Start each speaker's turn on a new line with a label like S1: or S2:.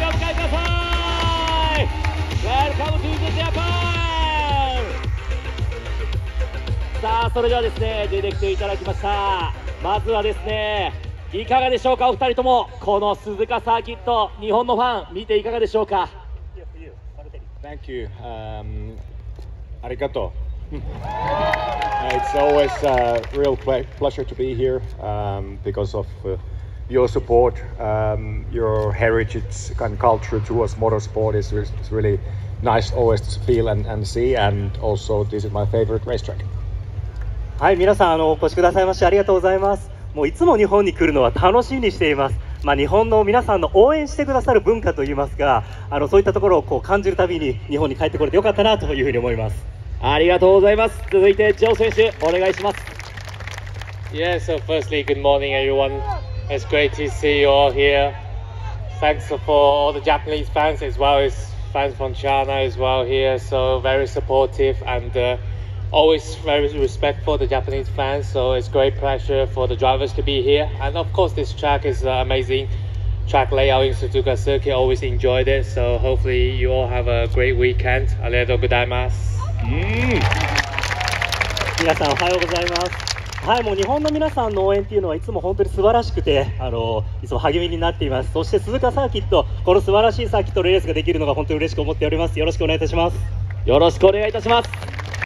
S1: 席をお迎えください。Welcome to the Japan! さあそれではですね出てきていただきました。まずはですねいかがでしょうかお二人とも。この鈴鹿サーキット日本のファン見ていかがでしょうか
S2: ？Thank you、um, ありがとう It's always a real pleasure to be here、um, because of、uh, your support, um, your heritage and culture towards motorsport is, re- is really nice always to feel and, and see. And also, this is my favorite racetrack.
S3: はい、皆さんあのお越しくださいましてありがとうございます。もういつも日本に来るのは楽しみにしています。まあ、日本の皆さんの応援してくださる文化といいますか、あのそういったところをこう感じるたびに日本に帰ってこれてよかったなというふうに思います。
S1: ありがとうございます続いてジョー選手お願いします
S4: Yeah, so firstly, good morning, everyone. It's great to see you all here. Thanks for all the Japanese fans as well as fans from China as well here. So very supportive and uh, always very respectful the Japanese fans. So it's great pleasure for the drivers to be here. And of course, this track is uh, amazing. Track layout in Suzuka Circuit. Always enjoyed it. So hopefully you all have a great weekend. Arigatou gozaimasu.
S3: 皆さんおはようございます。 はい、もう日本の皆さんの応援っていうのはいつも本当に素晴らしくて、あのいつも励みになっています。そして鈴鹿サーキット、この素晴らしいサーキットレースができるのが本当に嬉しく思っております。よろしくお願いいたします。
S1: よろしくお願いいたします